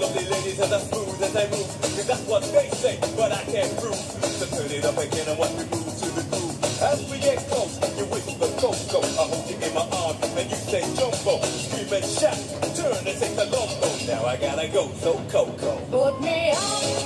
lovely ladies and that's smooth as I move. Cause that's what they say, but I can't prove. So turn it up again and watch me move to the groove. As we get close, you whisper Coco. I hold you in my arms and you say Jamboo. Scream and shout, turn and say Colombo. Now I gotta go, so Coco. Put me out.